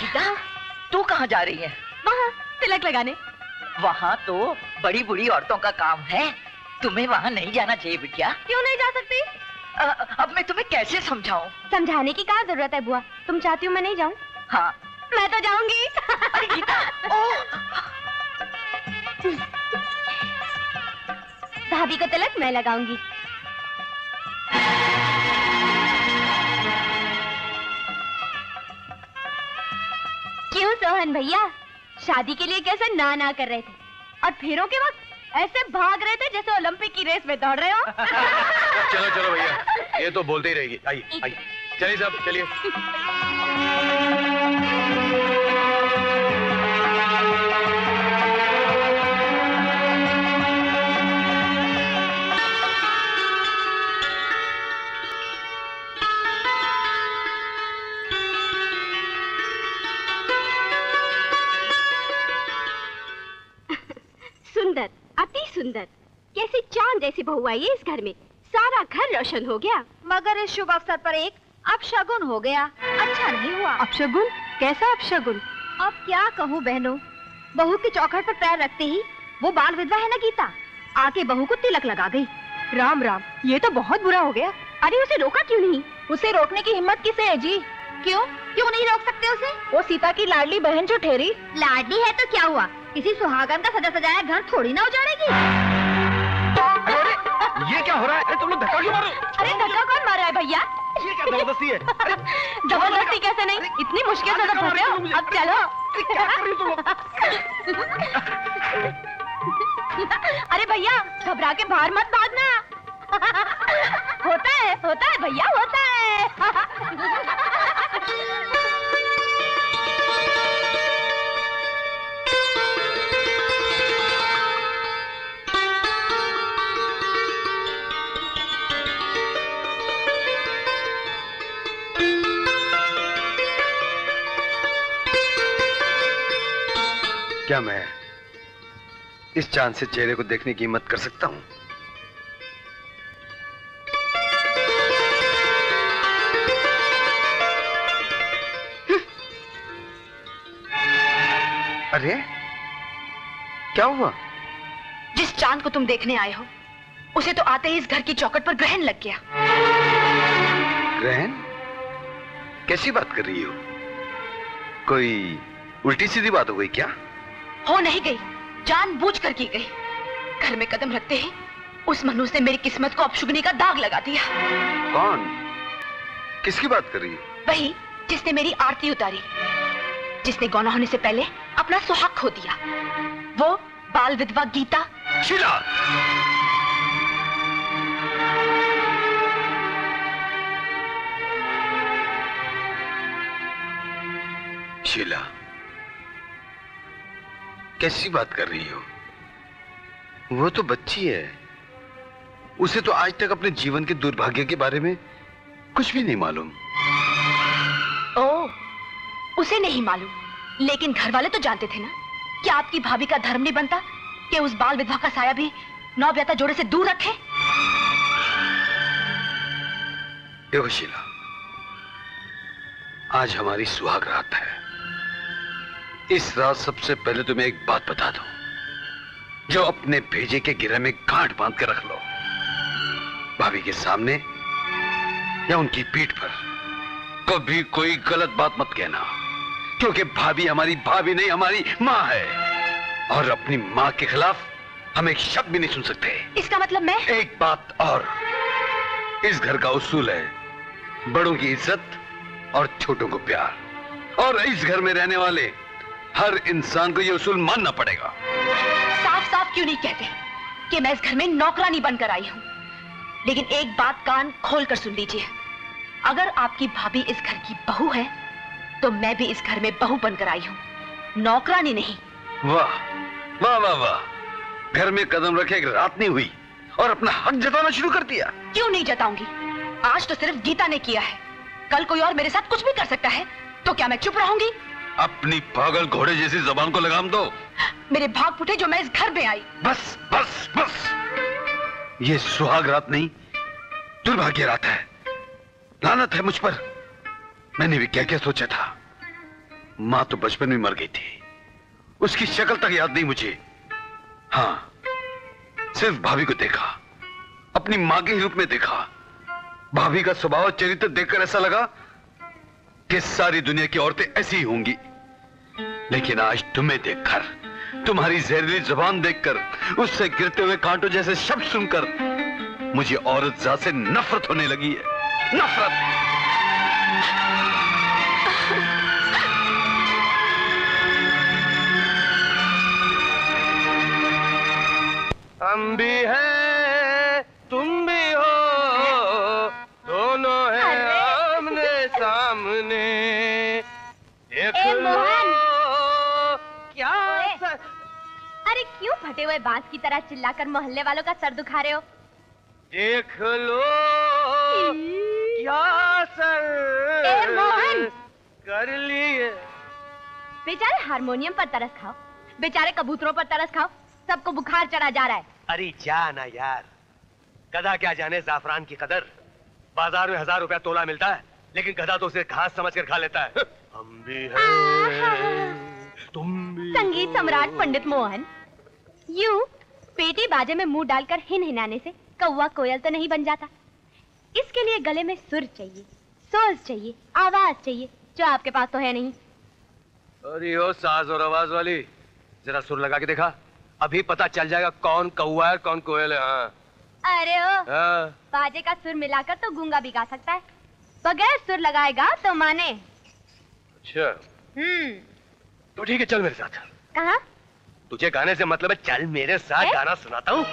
गीता तू कहाँ जा रही है? वहाँ तिलक लगाने। वहाँ तो बड़ी बुढ़ी औरतों का काम है। तुम्हें वहाँ नहीं जाना चाहिए बिटिया। क्यों नहीं जा सकती? अब मैं तुम्हें कैसे समझाऊं? समझाने की क्या ज़रूरत है बुआ? तुम चाहती हो मैं नहीं जाऊँ? हाँ। मैं तो जाऊँगी। भाभी को तिलक मैं लगाऊँगी। सोहन भैया, शादी के लिए कैसे ना ना कर रहे थे? और फेरों के वक्त ऐसे भाग रहे थे जैसे ओलंपिक की रेस में दौड़ रहे हो? चलो चलो भैया, ये तो बोलते ही रहेगी आइए आइए। चलिए साहब, चलिए। सुंदर अति सुंदर। कैसी चाँद जैसी बहू आई है इस घर में। सारा घर रोशन हो गया। मगर इस शुभ अवसर पर एक अपशगुन हो गया। अच्छा नहीं हुआ। अपशगुन? कैसा अपशगुन? अब क्या कहूँ बहनों? बहू के चौखट पर पैर रखते ही वो बाल विधवा है ना गीता? आके बहू को तिलक लगा गई। राम राम। ये तो बहुत बुरा हो गया। अरे उसे रोका क्यों नहीं? उसे रोकने की हिम्मत किसे है जी? क्यों? क्यों नहीं रोक सकते उसे? वो सीता की लाडली बहन जो ठहरी। लाडली है तो क्या हुआ? किसी सुहागन का सजा सजाया घर थोड़ी ना उजाड़ेगी। ये क्या हो रहा है? तुम लोग धक्का क्यों मारो? अरे धक्का कौन मारा है भैया? ये क्या ज़बरदस्ती है? ज़बरदस्ती कैसे नहीं? इतनी मुश्किल से तो फंसे हो। अब चलो। अरे भैया घबरा के बाहर मत भागना। होता है होता है भैया होता है। क्या मैं इस चाँद से चेहरे को देखने की हिम्मत कर सकता हूँ? अरे क्या हुआ? जिस चाँद को तुम देखने आए हो उसे तो आते ही इस घर की चौकट पर ग्रहण लग गया। ग्रहण? कैसी बात कर रही हो? कोई उल्टी सीधी बात हो गई क्या? हो नहीं गई। जान बूझ कर की गई। घर में कदम रखते ही उस मनुष्य ने मेरी किस्मत को अपशुगनी का दाग लगा दिया। कौन? किसकी बात कर रही हो? वही जिसने मेरी आरती उतारी। जिसने गौना होने से पहले अपना सुहाग खो दिया। वो बाल विधवा गीता। शीला! शीला। कैसी बात कर रही हो? वो तो बच्ची है। उसे तो आज तक अपने जीवन के दुर्भाग्य के बारे में कुछ भी नहीं मालूम। ओ उसे नहीं मालूम। लेकिन घर वाले तो जानते थे ना कि आपकी भाभी का धर्म नहीं बनता कि उस बाल विधवा का साया भी नौ ब्याता जोड़े से दूर रखे। देखो शीला आज हमारी सुहाग रात है। इस रात सबसे पहले तुम्हें एक बात बता दूँ। जो अपने भेजे के गिरे में गांठ बाँध के रख लो। भाभी के सामने या उनकी पीठ पर। कभी कोई गलत बात मत कहना क्योंकि भाभी हमारी भाभी नहीं हमारी माँ है। और अपनी माँ के खिलाफ हम एक शब्द भी नहीं सुन सकते। इसका मतलब मैं? एक बात और। इस घर का उसूल है बड़ों की इज़्ज़त और छोटों को प्यार। और इस घर में रहने वाले हर इंसान को यह उसूल मानना पड़ेगा। साफ़ साफ़ क्यों नहीं कहते कि मैं इस घर में नौकरानी बनकर आई हूँ? लेकिन एक बात कान खोल कर सुन लीजिए। अगर आपकी भाभी इस घर की बहू है तो मैं भी इस घर में बहू बनकर आई हूँ। नौकरानी नहीं। वाह वाह वाह वाह। घर में कदम रखे एक रात नहीं हुई और अपना हक जताना शुरू कर दिया। क्यों नहीं जताऊँगी? आज तो सिर्फ़ गीता ने किया है। कल कोई और मेरे साथ कुछ भी कर सकता है तो क्या मैं चुप रहूँगी? अपनी पागल घोड़े जैसी जबान को लगाम दो। मेरे भाग फूटे जो मैं इस घर में आई। बस बस बस। ये सुहाग रात नहीं दुर्भाग्य रात है। लानत है मुझ पर। मैंने भी क्या क्या सोचा था। माँ तो बचपन में मर गई थी। उसकी शक्ल तक याद नहीं मुझे। हाँ सिर्फ़ भाभी को देखा। अपनी माँ के रूप में देखा। भाभी का स्वभाव चरित्र देखकर ऐसा लगा कि सारी दुनिया की औरतें ऐसी ही होंगी। लेकिन आज तुम्हें देखकर, तुम्हारी जहरीली ज़ुबान देखकर, उससे गिरते हुए कांटों जैसे शब्द सुनकर, मुझे औरत जात से नफरत होने लगी है। नफरत! हम भी हैं। क्यों फटे हुए बाँस की तरह चिल्लाकर मोहल्ले वालों का सर दुखा रहे हो? देख लो। क्या सर ए, मोहन। कर लिए। बेचारे हारमोनियम पर तरस खाओ बेचारे कबूतरों पर तरस खाओ सबको बुखार चढ़ा जा रहा है। अरे जा ना यार। गधा क्या जाने जाफरान की कदर। बाज़ार में हज़ार रुपया तोला मिलता है लेकिन गधा तो उसे घास समझ कर खा लेता है। हम भी हैं। तुम भी संगीत सम्राट पंडित मोहन यूँ पेटी बाजे में मुँह डालकर हिन हिनाने से कौवा कोयल तो नहीं बन जाता। इसके लिए गले में सुर चाहिए सोज चाहिए आवाज़ चाहिए जो आपके पास तो है नहीं। अरे ओ साज और आवाज़ वाली जरा सुर लगा के देखा। अभी पता चल जाएगा कौन कौआ है कौन कोयल है। हाँ। अरे ओ हाँ। बाजे का सुर मिलाकर तो गूँगा भी गा सकता है। बगैर सुर लगाएगा तो माने। अच्छा। हम्म। तो ठीक है चल मेरे साथ। कहा? तुझे गाने से मतलब है चल मेरे साथ है? गाना सुनाता हूँ